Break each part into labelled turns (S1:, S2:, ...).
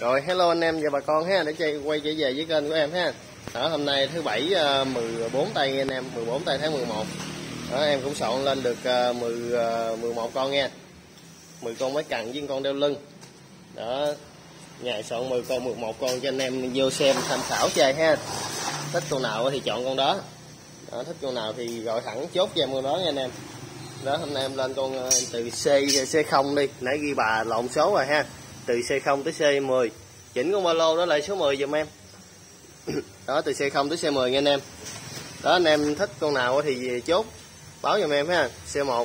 S1: Rồi hello anh em và bà con ha, để chơi quay trở về với kênh của em ha. Đó hôm nay thứ bảy ờ, 14 tay anh em, 14 tay tháng 11. Đó, em cũng soạn lên được ờ, 10 11 ờ, con nha. 10 con mới cằn với con đeo lưng. Đó. Ngày soạn 10 con 11 con cho anh em vô xem tham khảo chơi ha. Thích con nào thì chọn con đó. đó thích con nào thì gọi thẳng chốt cho em con đó nha anh em. Đó hôm nay em lên con từ C C0 đi, nãy ghi bà lộn số rồi ha từ C0 tới C10 chỉnh con ba lô đó lại số 10 dùm em. Đó, từ C0 tới C10 nha anh em. Đó, anh em thích con nào thì chốt. Báo dùm em ha C1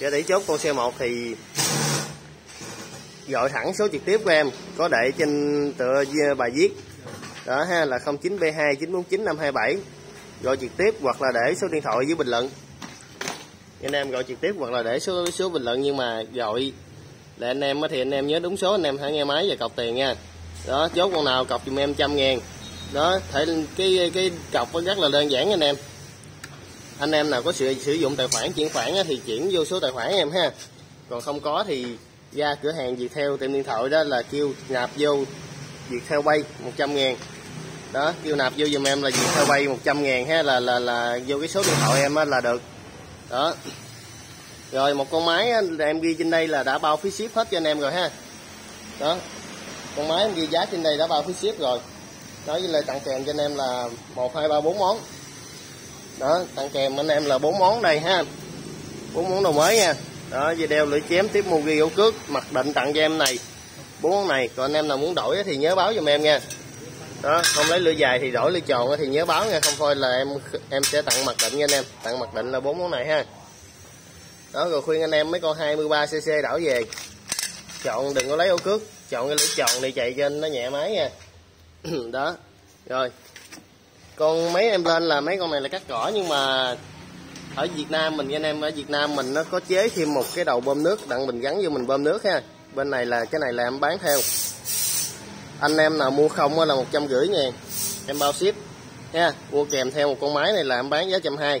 S1: để để chốt con C1 thì gọi thẳng số trực tiếp của em, có để trên tựa bài viết. Đó ha, là 09B2 949 527 gọi trực tiếp hoặc là để số điện thoại dưới bình luận. Anh em gọi trực tiếp hoặc là để số số bình luận nhưng mà gọi để anh em thì anh em nhớ đúng số, anh em hãy nghe máy và cọc tiền nha. Đó, chốt con nào, cọc giùm em trăm ngàn. Đó, thể cái cái cọc rất là đơn giản anh em. Anh em nào có sự sử dụng tài khoản, chuyển khoản thì chuyển vô số tài khoản em ha. Còn không có thì ra cửa hàng gì theo tiệm điện thoại đó là kêu nạp vô việc theo bay 100 ngàn. Đó, kêu nạp vô giùm em là việc theo bay 100 ngàn ha, là là là vô cái số điện thoại em là được. Đó rồi, một con máy em ghi trên đây là đã bao phí ship hết cho anh em rồi ha. Đó, con máy em ghi giá trên đây đã bao phí ship rồi. Nói với lại tặng kèm cho anh em là một, hai, ba, bốn món. Đó, tặng kèm anh em là bốn món đây ha. Bốn món đồ mới nha. Đó video đeo lưỡi chém, tiếp mugi ổ cước, mặc định tặng cho em này. Bốn món này, còn anh em nào muốn đổi thì nhớ báo giùm em nha. Đó, không lấy lưỡi dài thì đổi lưỡi tròn thì nhớ báo nha. Không thôi là em em sẽ tặng mặc định nha anh em. Tặng mặc định là bốn món này ha đó, rồi khuyên anh em mấy con 23 cc đảo về. Chọn, đừng có lấy ô cước. Chọn cái lưỡi tròn để chạy trên nó nhẹ máy nha. Đó, rồi. Con mấy em lên là mấy con này là cắt cỏ, nhưng mà ở Việt Nam mình, anh em ở Việt Nam mình nó có chế thêm một cái đầu bơm nước, đặng mình gắn vô mình bơm nước ha. Bên này là, cái này là em bán theo. Anh em nào mua không là một trăm rưỡi ngàn. Em bao ship nha mua kèm theo một con máy này là em bán giá trăm hai.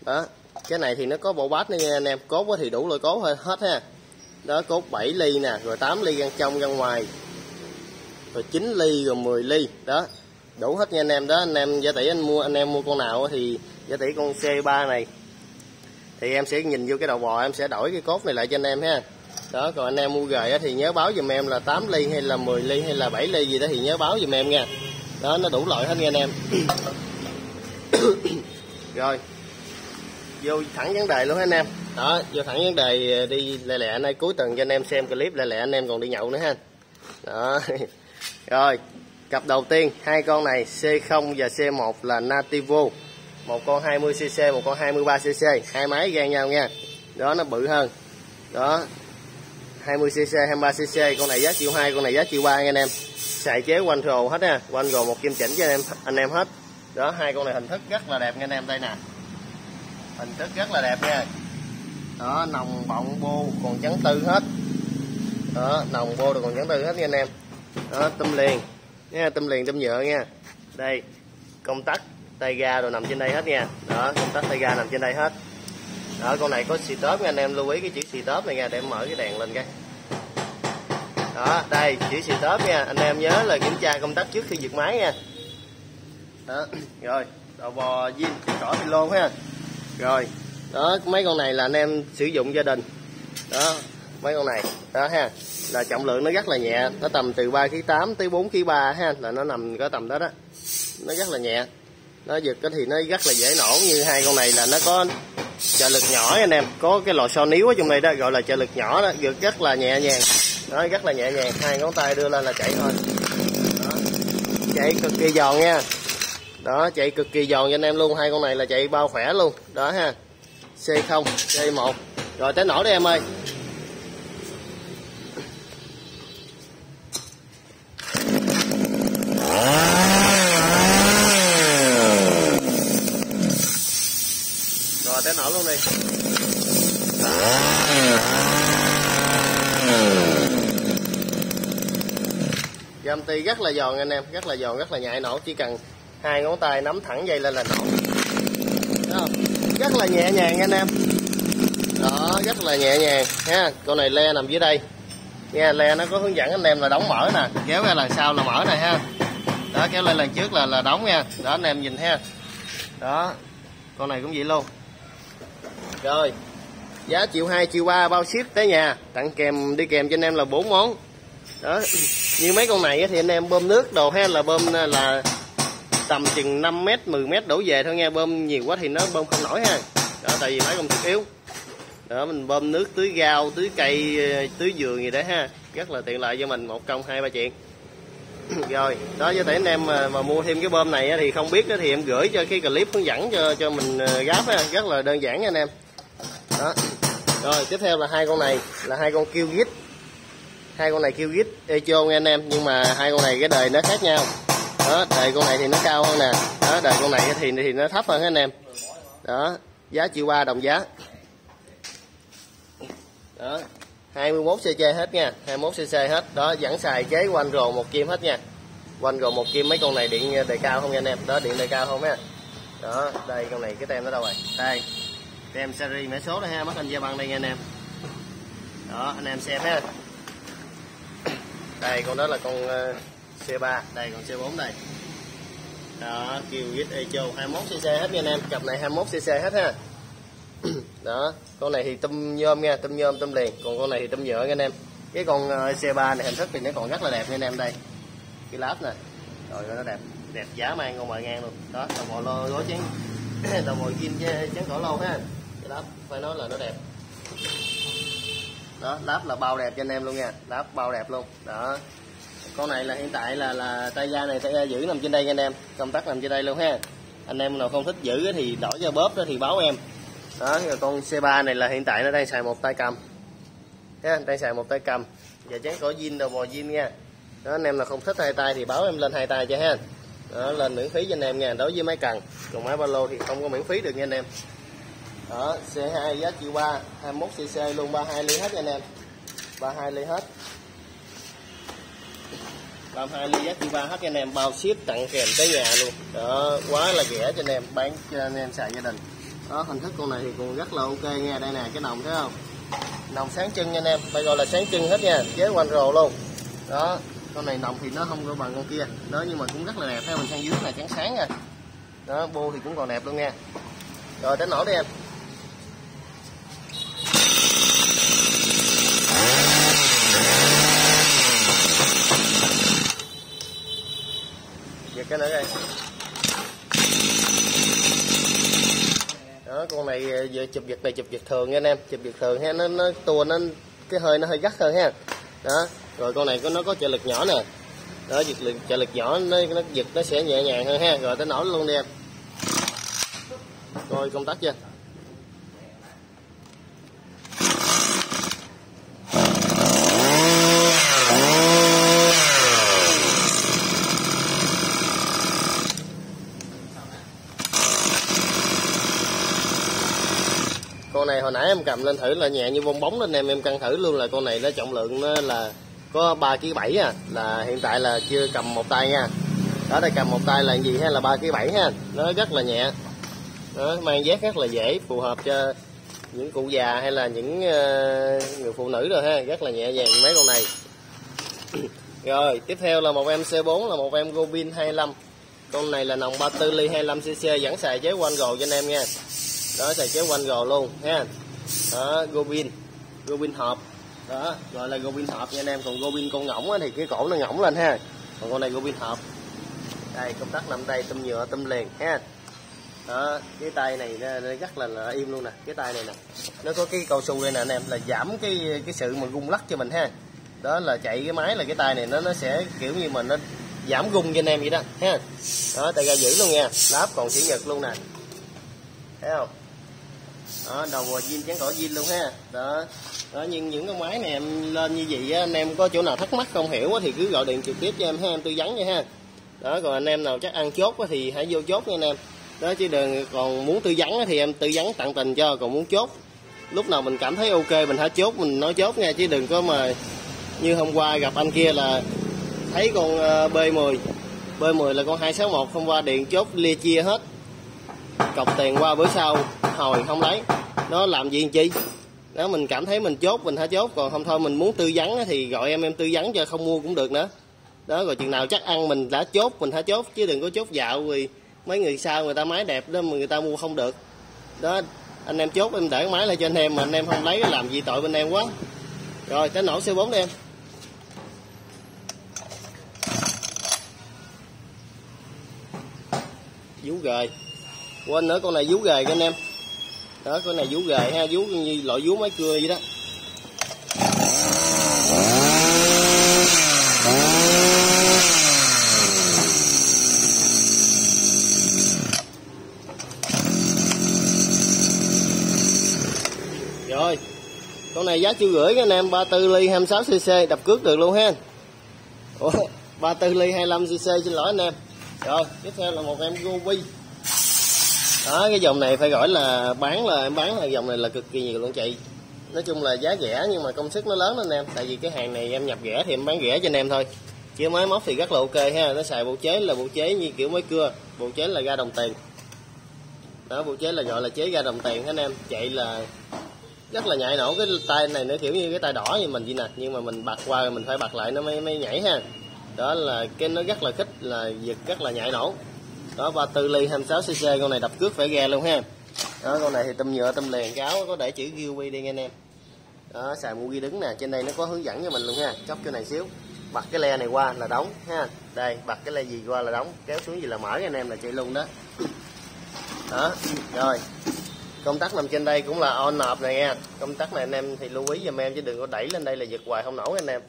S1: Đó cái này thì nó có bộ bát nha anh em. Cốt thì đủ loại cốt hết ha. Đó, cốt 7 ly nè, rồi 8 ly gan trong gan ngoài. Rồi 9 ly, rồi 10 ly. Đó, đủ hết nha anh em. Đó, anh em giá tỷ anh mua, anh em mua con nào thì giá tỷ con C3 này. Thì em sẽ nhìn vô cái đầu bò, em sẽ đổi cái cốt này lại cho anh em ha. Đó, còn anh em mua gầy thì nhớ báo dùm em là 8 ly hay là 10 ly hay là 7 ly gì đó thì nhớ báo dùm em nha. Đó, nó đủ loại hết nha anh em. Rồi vô thẳng vấn đề luôn anh em? Đó, vô thẳng vấn đề, đi lẹ lẹ nay cuối tuần cho anh em xem clip lẹ lẹ anh em còn đi nhậu nữa ha. Đó. Rồi, cặp đầu tiên, hai con này C0 và C1 là Nativo. Một con 20cc một con 23cc hai máy gan nhau nha. Đó, nó bự hơn. Đó. 20cc 23cc con này giá triệu 2 con này giá triệu 3 nha anh em. Xài chế quanh rồ hết nha quanh rồ một kim chỉnh cho anh em anh em hết. Đó, hai con này hình thức rất là đẹp nha anh em, đây nè hình thức rất là đẹp nha. Đó, nòng bọng bô còn trắng tư hết. Đó, nòng bô rồi còn trắng tư hết nha anh em. Đó tâm liền. Nha tâm liền tâm nhựa nha. Đây, công tắc tay ga rồi nằm trên đây hết nha. Đó, công tắc tay ga nằm trên đây hết. Đó, con này có xì tớp nha anh em, lưu ý cái chữ xì tớp này nha, để em mở cái đèn lên cái. Đó, đây, chữ xì tớp nha. Anh em nhớ là kiểm tra công tắc trước khi giật máy nha. Đó, rồi, đầu bò zin, cỏ lô ha rồi. Đó, mấy con này là anh em sử dụng gia đình. Đó, mấy con này. Đó ha, là trọng lượng nó rất là nhẹ, nó tầm từ 3 kg 8 tới 4 kg 3 ha, là nó nằm có tầm đó đó. Nó rất là nhẹ. Nó giật cái thì nó rất là dễ nổ, như hai con này là nó có trợ lực nhỏ anh em. Có cái lò xo níu ở trong đây đó, gọi là trợ lực nhỏ đó, giật rất là nhẹ nhàng. Nó rất là nhẹ nhàng. Hai ngón tay đưa lên là chạy thôi. Đó. chạy cực kỳ giòn nha đó, chạy cực kỳ giòn cho anh em luôn. Hai con này là chạy bao khỏe luôn. Đó ha. C0 C1 rồi, tới nổ đi em ơi. Rồi, tới nổ luôn đi. Gam ti rất là giòn anh em, rất là giòn, rất là nhạy nổ. Chỉ cần hai ngón tay nắm thẳng dây lên là nổ. Không? rất là nhẹ nhàng anh em. Đó, rất là nhẹ nhàng, ha. Con này le nằm dưới đây. Nha, le nó có hướng dẫn anh em là đóng mở nè. Kéo ra lần sau là mở này, ha. Đó, kéo lên lần trước là là đóng nha. Đó, anh em nhìn, ha. Đó, con này cũng vậy luôn. Rồi, giá triệu 2 triệu 3 bao ship tới nhà. Tặng kèm, đi kèm cho anh em là bốn món. Đó, như mấy con này thì anh em bơm nước đồ ha, là bơm, là tầm chừng 5 mét 10 mét đổ về thôi nha bơm nhiều quá thì nó bơm không nổi ha. Đó tại vì máy công thức yếu. Đó mình bơm nước tưới rau tưới cây ờ, tưới vườn gì đấy ha. Rất là tiện lợi cho mình một công hai ba chuyện. Rồi đó cho thể anh em mà, mà mua thêm cái bơm này thì không biết thì em gửi cho cái clip hướng dẫn cho cho mình ờ, gáp ha. rất là đơn giản nha anh em. Đó. Rồi tiếp theo là hai con này là hai con kêu gít hai con này kêu gít echo nha anh em nhưng mà hai con này cái đời nó khác nhau đó, đời con này thì nó cao hơn nè. Đó, đời con này thì thì nó thấp hơn anh em. Đó, giá chiều ba đồng giá. Đó 21 cc hết nha. 21 cc hết. Đó, vẫn xài chế quanh rồ một kim hết nha. Quanh rồ một kim, mấy con này điện đề cao không nha anh em? Đó, điện đề cao không ha đó, đây, con này cái tem nó đâu rồi? Đây, tem series mã số đây ha mất anh gia băng đây nha anh em. Đó, anh em xem ha. Đây, con đó là con ờ, C3 đây còn C4 đây. Đó, kiều git echo 21cc hết nha anh em. Cặp này 21cc hết ha. Đó, con này thì tum nhôm nha tum nhôm tum liền. Còn con này thì tum nhựa nha anh em. Cái con ờ, C3 này hình thức thì nó còn rất là đẹp nha anh em, đây. Cái láp nè. Rồi nó đẹp. Đẹp giá mang con mời ngang luôn. Đó đồng hồ lô gói chén đồng hồ kim chén cổ lâu ha. Cái láp, phải nói là nó đẹp. Đó, láp là bao đẹp cho anh em luôn nha. Láp bao đẹp luôn. Đó con này là hiện tại là là tay ga này tay ga giữ nằm trên đây nha anh em. Công tắc nằm trên đây luôn ha. Anh em nào không thích giữ thì đổi cho bóp đó thì báo em. Đó, rồi con C3 này là hiện tại nó đang xài một tay cầm. Ha đang xài một tay cầm. Và chén có zin đầu bò zin nha. Đó, anh em nào không thích hai tay thì báo em lên hai tay cho ha. Đó, lên miễn phí cho anh em nha. Đối với máy cần còn máy ba lô thì không có miễn phí được nha anh em. Đó C2 giá triệu 3 21cc luôn 32 ly hết nha anh em. 32 ly hết. 32 ly giá triệu 3 hết cho anh em, bao ship tặng kèm tới nhà luôn. Đó, quá là rẻ cho anh em, bán cho anh em xài gia đình. Đó, hình thức con này thì cũng rất là ok nha đây nè, cái nòng thấy không? Nòng sáng chân nha anh em bây gọi là sáng chân hết nha, chế quanh rồ luôn. Đó, con này nòng thì nó không có bằng con kia, đó, nhưng mà cũng rất là đẹp, theo mình sang dưới này trắng sáng nha. Đó, bô thì cũng còn đẹp luôn nha. Rồi đánh nổ đi em. Cái nữa đây. Đó, con này ờ, vừa chụp giật này chụp giật thường nha anh em, chụp giật thường ha, nó nó tua, nó, cái hơi nó hơi gắt hơn ha. Đó, rồi con này có, nó có trợ lực nhỏ nè. Đó, giật lực, trợ lực nhỏ, nó nó giật nó sẽ nhẹ nhàng hơn ha, rồi tới nổ luôn đi em. Coi công tắc chưa? Con này hồi nãy em cầm lên thử là nhẹ như bong bóng lên em em cân thử luôn là con này nó trọng lượng nó là có ba kg bảy à là hiện tại là chưa cầm một tay nha. Đó đây cầm một tay là gì hay là ba kg bảy ha. Nó rất là nhẹ. Đó, mang vác rất là dễ phù hợp cho những cụ già hay là những ờ, người phụ nữ rồi ha. Rất là nhẹ nhàng mấy con này. Rồi tiếp theo là một em C4 là một em Gobin 25 con này là nòng 34 ly 25cc vẫn xài chế quanh gồ cho anh em nha đó xài chế quanh gò luôn ha. Đó Gobin Gobin hộp đó gọi là Gobin hộp nha anh em. Còn Gobin con ngỗng thì cái cổ nó ngỗng lên ha. Còn con này Gobin hộp đây công tắc nằm đây tâm nhựa tâm liền ha. Đó cái tay này nó, nó rất là, là im luôn nè cái tay này nè. Nó có cái cao su đây nè anh em là giảm cái cái sự mà rung lắc cho mình ha. Đó là chạy cái máy là cái tay này nó nó sẽ kiểu như mình nó giảm rung cho anh em vậy đó ha. Đó tay ga giữ luôn nha. Láp còn chữ nhật luôn nè. Thấy không? Đó đầu bò zin chắn cỏ zin luôn ha. Đó. Đó nhưng những cái máy này em lên như vậy á, anh em có chỗ nào thắc mắc không hiểu thì cứ gọi điện trực tiếp cho em ha em tư vấn nha ha. Đó còn anh em nào chắc ăn chốt thì hãy vô chốt nha anh em. Đó chứ đừng còn muốn tư vấn thì em tư vấn tặng tình cho còn muốn chốt lúc nào mình cảm thấy ok mình hãy chốt mình nói chốt nha chứ đừng có mà như hôm qua gặp anh kia là thấy con ờ, B10 B10 là con 261 hôm qua điện chốt lia chia hết cọc tiền qua bữa sau hồi không lấy nó làm gì anh chi? Đó, mình cảm thấy mình chốt, mình hả chốt. Còn không thôi, mình muốn tư vấn thì gọi em em tư vấn cho không mua cũng được nữa. Đó, rồi chừng nào chắc ăn mình đã chốt, mình hả chốt, chứ đừng có chốt dạo vì mấy người sau người ta máy đẹp đó mà người ta mua không được. Đó, anh em chốt, em để máy lại cho anh em mà anh em không lấy, làm gì tội bên em quá. Rồi, tới nổ C4 đi em. Vú gời. Quên nữa, con này vú gời anh em đó cái này vú gời ha vú như loại vú máy cưa vậy đó. Rồi con này giá chưa gửi anh em 34 ly 26 cc đập cước được luôn ha. Ủa, 34 ly 25 cc xin lỗi anh em. Rồi tiếp theo là một em gobi đó, cái dòng này phải gọi là bán là em bán là dòng này là cực kỳ nhiều luôn, chị. Nói chung là giá rẻ nhưng mà công sức nó lớn anh em. Tại vì cái hàng này em nhập rẻ thì em bán rẻ cho anh em thôi. Chứ máy móc thì rất là ok ha. Nó xài bộ chế là bộ chế như kiểu máy cưa, bộ chế là ra đồng tiền. Đó, bộ chế là gọi là chế ra đồng tiền anh em. Chạy là rất là nhạy nổ. Cái tay này nó kiểu như cái tay đỏ như mình vậy nè. Nhưng mà mình bật qua mình phải bật lại nó mới mới nhảy ha. Đó là cái nó rất là khích là giật, rất là nhạy nổ đó ba tư ly 26 cc con này đập cước phải ra luôn ha. Đó, con này thì tâm nhựa tâm liền cáo, có để chữ ghi đi anh em. Đó, xài mua ghi đứng nè, trên đây nó có hướng dẫn cho mình luôn ha. Chóc cái này xíu, bật cái le này qua là đóng ha. Đây, bật cái le gì qua là đóng, kéo xuống gì là mở anh em, là chạy luôn đó. Đó, rồi. Công tắc nằm trên đây cũng là on nộp này nha. Công tắc này anh em thì lưu ý giùm em, chứ đừng có đẩy lên đây là giật hoài không nổ anh em.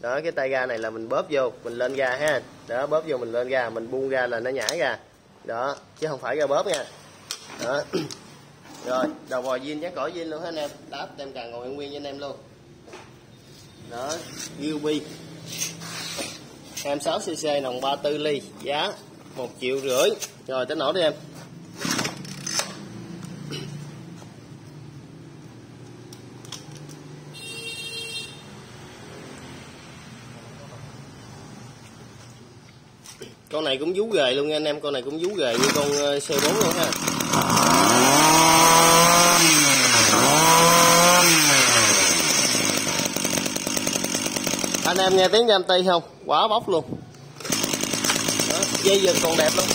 S1: Đó, cái tay ga này là mình bóp vô, mình lên ga ha. Đó, bóp vô mình lên ga, mình buông ra là nó nhảy ra đó, chứ không phải ra bóp nha. Đó. Rồi, đầu vòi zin dán cỏ zin luôn hết anh em. Đáp tem càng ngồi nguyên với anh em luôn. Đó, UB. 26 cc nồng 34 ly. Giá một triệu rưỡi. Rồi, tới nổ đi em. Con này cũng vú ghề luôn nha anh em con này cũng vú ghề như con ờ, C4 luôn ha. Anh em nghe tiếng gam tay không? Quá bóc luôn. Đó, dây giật còn đẹp luôn.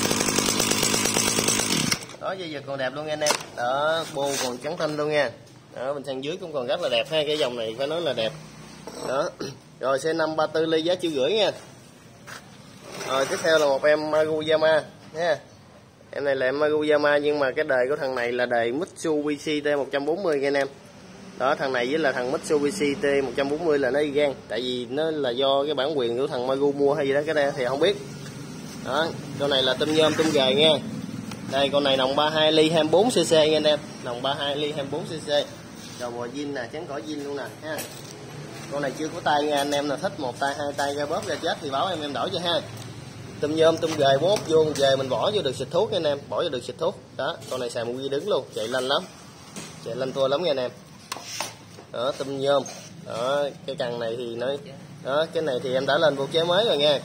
S1: Đó dây giật còn đẹp luôn nha anh em. Đó bô còn trắng thanh luôn nha. Đó bên sang dưới cũng còn rất là đẹp ha cái dòng này phải nói là đẹp. Đó rồi xe năm ba tư ly giá chưa gửi nha rồi, tiếp theo là một em Maguyama nha em này là em Maguyama nhưng mà cái đời của thằng này là đời Mitsubishi T140 nha anh em. Đó, thằng này với là thằng Mitsubishi T140 là nó y gan tại vì nó là do cái bản quyền của thằng Magu mua hay gì đó, cái đây thì không biết. Đó, con này là tôm nhôm tôm gầy nha đây, con này nòng 32 ly 24 cc nha anh em. Nòng 32 ly 24 cc đầu bò zin nè chắn cỏ zin luôn nè, ha. Con này chưa có tay nha anh em, nào thích một tay, hai tay ra bóp ra chết thì báo em em đổi cho ha tôm nhôm tôm gề bóp vô về mình bỏ vô được xịt thuốc nha anh em. Bỏ vô được xịt thuốc. Đó con này xài một ghi đứng luôn. Chạy lanh lắm. Chạy lanh tua lắm nha anh em. Đó tôm nhôm. Đó cái cần này thì nó đó cái này thì em đã lên bộ chế mới rồi nha.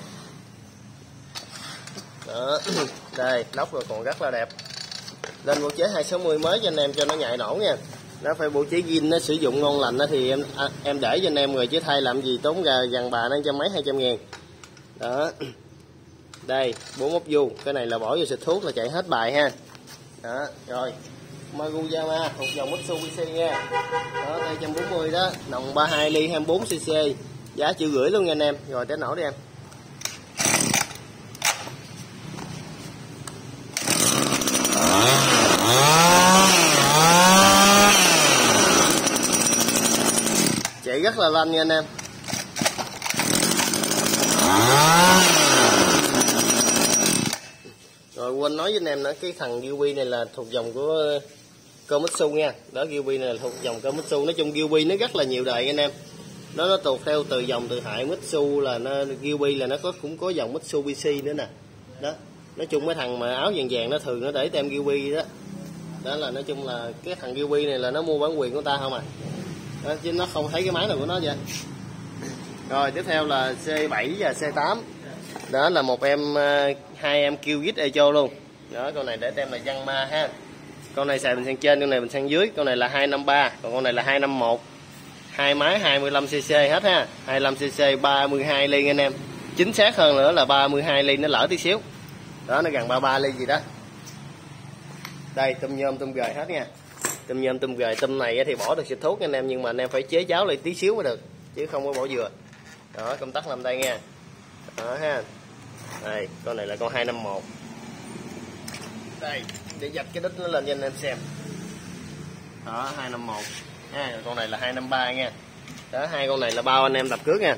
S1: Đó đây lóc rồi còn rất là đẹp. Lên bộ chế 260 mới cho anh em cho nó nhạy nổ nha. Nó phải bộ chế zin nó sử dụng ngon lành đó thì em à, em để cho anh em rồi chứ thay làm gì tốn ra gần bà nó trăm mấy hai trăm ngàn. Đó đây bốn móc vuông. Cái này là bỏ vô xịt thuốc là chạy hết bài ha. Đó, rồi. Maguyama thuộc dòng Mitsubishi nha. Đó tay 140 đó. Nòng 32 ly 24 cc giá chưa gửi luôn nha anh em. Rồi té nổ đi em. Chạy rất là lanh nha anh em rồi quên nói với anh em nữa cái thằng Gilby này là thuộc dòng của ờ, Komatsu nha. Đó Gilby này là thuộc dòng Komatsu. Nói chung Gilby nó rất là nhiều đời anh em. Nó nó thuộc theo từ dòng từ hại Mitsu là nó Gilby là nó có cũng có dòng Mitsubishi nữa nè. Đó nói chung mấy thằng mà áo vàng vàng nó thường nó để tem Gilby đó. Đó là nói chung là cái thằng Gilby này là nó mua bản quyền của ta không à? Đó, chứ nó không thấy cái máy nào của nó vậy. Rồi tiếp theo là C7 và C8 đó là một em ờ, hai em kêu gít echo luôn. Đó, con này để tem là văn ma ha. Con này xài bình xăng trên, con này bình xăng dưới. Con này là 253 còn con này là 251 hai máy 25cc hết ha. 25cc 32 ly anh em. Chính xác hơn nữa là 32 ly nó lỡ tí xíu. Đó, nó gần 33 ly gì đó. Đây, tôm nhôm, tôm gời hết nha. Tôm nhôm, tôm gời, tôm này thì bỏ được xịt thuốc anh em, nhưng mà anh em phải chế cháo lại tí xíu mới được, chứ không có bỏ dừa. Đó, công tắc làm đây nha. Đó ha đây, con này là con 251 đây, để dạch cái đít nó lên cho anh em xem. Đó 251 ha con này là 253 nha. Đó, hai con này là bao anh em tập cước nha.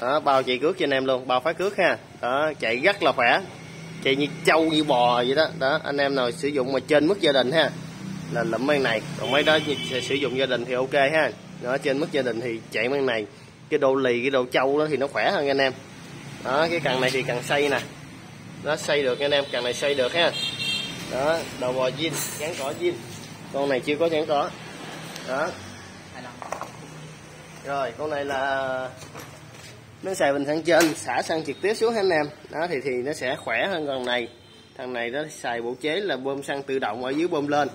S1: Đó, bao chạy cước cho anh em luôn, bao phá cước ha. Đó, chạy rất là khỏe. Chạy như trâu, như bò vậy đó. Đó, anh em nào sử dụng mà trên mức gia đình ha. Là lụm mấy này. Còn mấy đó sử dụng gia đình thì ok ha. Đó, trên mức gia đình thì chạy mấy này. Cái đồ lì, cái đồ trâu đó thì nó khỏe hơn anh em đó, cái cần này thì cần xây nè. Nó xây được, anh em cần này xây được ha. Đó, đầu bò zin dán cỏ zin con này chưa có dán cỏ. Đó. Rồi, con này là nó xài bình xăng trên, xả xăng trực tiếp xuống anh em. Đó, thì thì nó sẽ khỏe hơn con này. Thằng này nó xài bộ chế là bơm xăng tự động ở dưới bơm lên.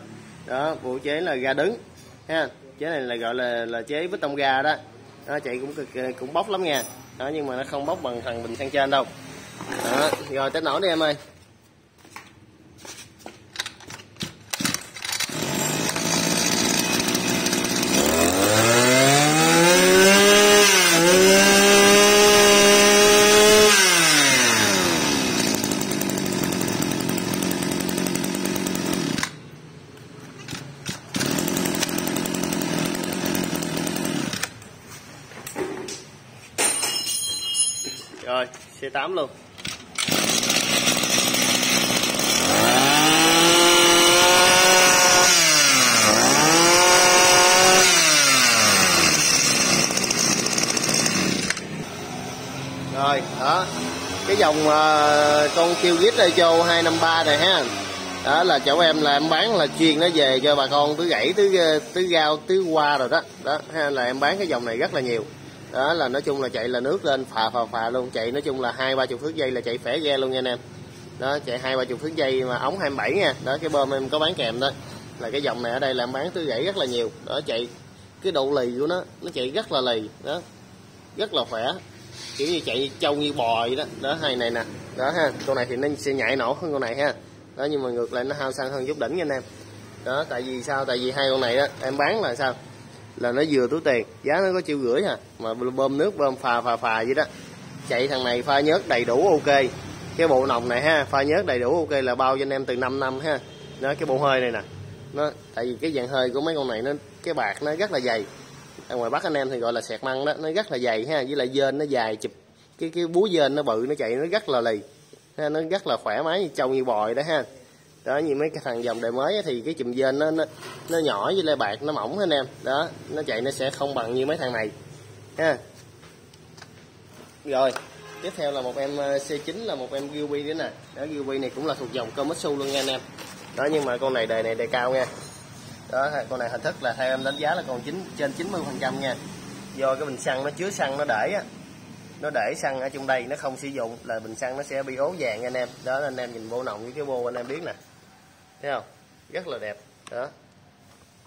S1: Đó, bộ chế là ga đứng, ha. Chế này là gọi là là chế với tông ga đó. Nó chạy cũng cực, cũng bốc lắm nha đó, nhưng mà nó không bốc bằng thằng bình xăng trên đâu. Đó, rồi tới nổ đi em ơi rồi C8 luôn rồi đó cái dòng uh, ờ, con kêu gít cho 253 này ha. Đó là chỗ em là em bán là chuyên nó về cho bà con tứ gãy tứ ờ, tứ gao tứ qua rồi đó. Đó ha là em bán cái dòng này rất là nhiều. Đó là nói chung là chạy là nước lên phà phà phà luôn. Chạy nói chung là hai ba chục thước dây là chạy phẻ ghe luôn nha anh em. Đó chạy hai ba chục thước dây mà ống 27 nha. Đó cái bơm em có bán kèm đó. Là cái dòng này ở đây làm bán tứ gãy rất là nhiều. Đó chạy cái độ lì của nó nó chạy rất là lì. Đó rất là khỏe kiểu như chạy trâu như bò vậy đó. Đó, hai này nè. Đó ha, con này thì nó sẽ nhảy nổ hơn con này ha. Đó, nhưng mà ngược lại nó hao xăng hơn chút đỉnh nha anh em. Đó, tại vì sao? Tại vì hai con này đó, em bán là sao? Là nó vừa túi tiền, giá nó có triệu rưỡi à. Mà bơm nước, bơm phà phà phà vậy đó. Chạy thằng này pha nhớt đầy đủ ok. Cái bộ nòng này ha, pha nhớt đầy đủ ok là bao cho anh em từ 5 năm ha. Đó, cái bộ hơi này nè. Nó, tại vì cái dạng hơi của mấy con này nó, cái bạc nó rất là dày ở ngoài bắc anh em thì gọi là sẹt măng đó. Nó rất là dày ha với lại dên nó dài chụp. Cái cái búa dên nó bự nó chạy nó rất là lì. Ha, nó rất là khỏe máy như trâu như bòi đó ha. Đó như mấy cái thằng dòng đời mới thì cái chùm dên nó, nó nó nhỏ với lại bạc nó mỏng anh em. Đó nó chạy nó sẽ không bằng như mấy thằng này. Ha. Rồi tiếp theo là một em ờ, C9 là một em Gilby nữa nè. Đó Gilby này cũng là thuộc dòng Komatsu luôn nha anh em. Đó nhưng mà con này đời này đề cao nha đó con này hình thức là theo em đánh giá là còn chín trên 90 phần trăm nha. Do cái bình xăng nó chứa xăng nó để á nó để xăng ở trong đây nó không sử dụng là bình xăng nó sẽ bị ố vàng anh em. Đó anh em nhìn bộ nòng với cái bô anh em biết nè. Thấy không? Rất là đẹp. Đó.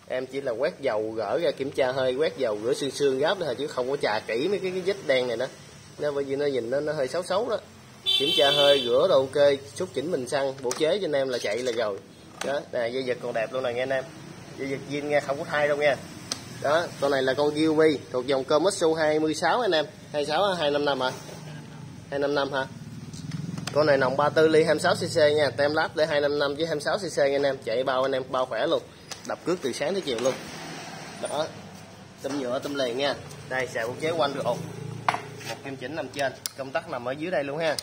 S1: Em chỉ là quét dầu gỡ ra kiểm tra hơi quét dầu rửa xương xương gáp thôi chứ không có trà kỹ mấy cái, cái vết đen này đó nó bởi vì nó nhìn nó, nó hơi xấu xấu đó. Kiểm tra hơi rửa đồ ok xúc chỉnh bình xăng bộ chế cho anh em là chạy là rồi. Đó nè dây giật còn đẹp luôn này nghe anh em dây giật zin nghe không có thay đâu nha đó con này là con Gilby thuộc dòng Komatsu 26 anh em. 26 255 hả? 255 hả? con này nòng 34 ly 26cc nha, tem lắp để 255 với 26cc nha anh em. Chạy bao anh em, bao khỏe luôn. Đập cước từ sáng tới chiều luôn. Đó tôm nhựa tôm liền nha. Đây, xài một chế quanh được. Một kim chỉnh nằm trên. Công tắc nằm ở dưới đây luôn ha.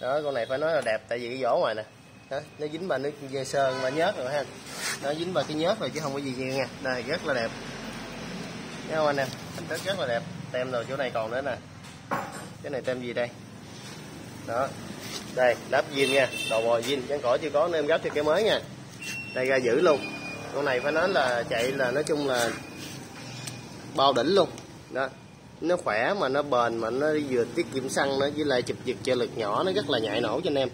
S1: Đó con này phải nói là đẹp, tại vì cái vỏ ngoài nè đó, nó dính vào nước dây sơn và nhớt rồi ha. Nó dính vào cái nhớt rồi chứ không có gì nha. Đây rất là đẹp. Thấy không anh em? Hình thức rất là đẹp. Tem rồi chỗ này còn nữa nè. Cái này tem gì đây? Đó. Đây lắp zin nha. Đầu bò zin. Chẳng cỏ chưa có nên em gấp cho cái mới nha. Đây ra giữ luôn. Con này phải nói là chạy là nói chung là bao đỉnh luôn. Đó. Nó khỏe mà nó bền mà nó vừa tiết kiệm xăng nữa với lại chụp giật chơi lực nhỏ nó rất là nhạy nổ cho anh em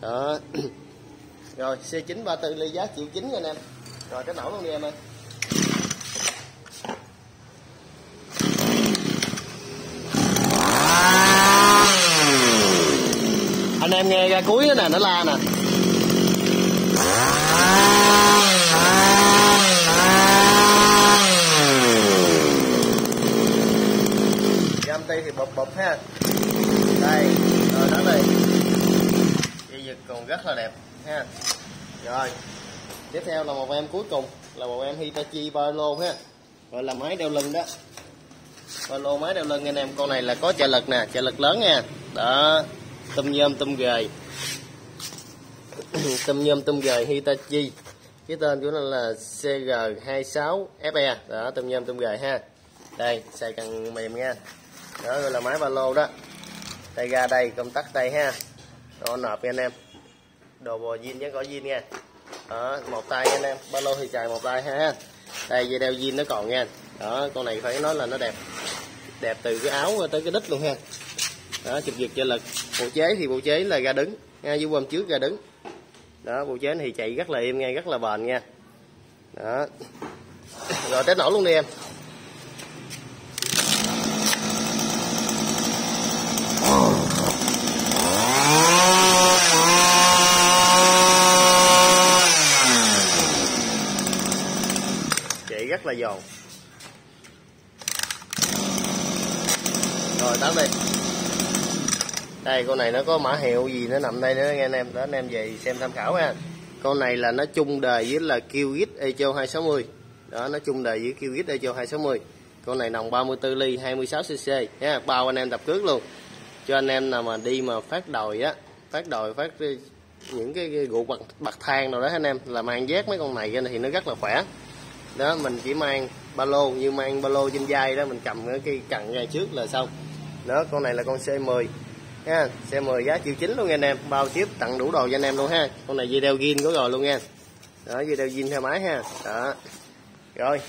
S1: đó. Rồi C9 34 ly giá triệu chín nha anh em. Rồi, cái nổ luôn đi em ơi. Anh em nghe ra cuối nè, nó la nè. Gam tay thì bập bập ha. Đây rồi đó đây dây giật còn rất là đẹp, ha. Rồi, tiếp theo là một em cuối cùng, là một em Hitachi Palo, ha. Gọi là máy đeo lưng đó. Palo máy đeo lưng anh em, con này là có trợ lực nè trợ lực lớn nha. Đó tôm nhôm tôm gầy tôm nhôm tôm gầy Hitachi. Cái tên của nó là CG26FE đó tôm nhôm tôm gầy ha. Đây, xài cần mềm nha. Đó, gọi là máy ba lô đó. Tay ga đây, công tắc tay, ha. Đó, nộp nha anh em đồ bò zin nhé, có zin nha. Đó một tay anh em. Ba lô thì chạy một tay ha. Đây dây đeo zin nó còn nha. Đó con này phải nói là nó đẹp. Đẹp từ cái áo tới cái đít luôn ha. Đó chụp giật cho lực. Bộ chế thì bộ chế là ga đứng. Nha dưới quâm trước ga đứng. Đó bộ chế thì chạy rất là êm nghe rất là bền nha. Đó. Rồi test nổ luôn đi em chạy rất là giòn rồi tắt đi. Đây con này nó có mã hiệu gì nó nằm đây nữa nghe anh em đó anh em về xem tham khảo ha. Con này là nó chung đời với là Qgit Echo 260 đó nó chung đời với Qgit Echo 260 con này nòng 34 ly 26 cc nha bao anh em tập cước luôn. Cho anh em nào mà đi mà phát đòi á phát đòi phát ờ, những cái, cái gụ bạc, bạc thang nào đó anh em là mang vét mấy con này thì nó rất là khỏe đó, mình chỉ mang ba lô, như mang ba lô trên vai đó, mình cầm cái cần ngay trước là xong. Đó, con này là con C10 ha C10 giá triệu chín luôn nha anh em. Bao tiếp tặng đủ đồ cho anh em luôn ha. Con này dây đeo có rồi luôn nha. Đó dây đeo theo máy ha. Đó. Rồi.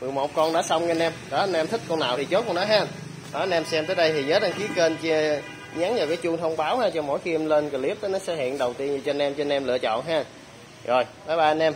S1: 11 con đã xong nha anh em. Đó, anh em thích con nào thì chốt con đó ha. Đó, anh em xem tới đây thì nhớ đăng ký kênh chia nhấn vào cái chuông thông báo ha, cho mỗi khi em lên clip đó, nó sẽ hiện đầu tiên cho anh em, cho anh em lựa chọn ha. Rồi, bye bye anh em.